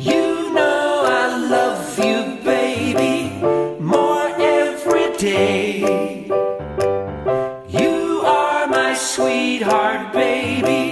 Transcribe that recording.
You know I love you, baby, more every day. You are my sweetheart, baby.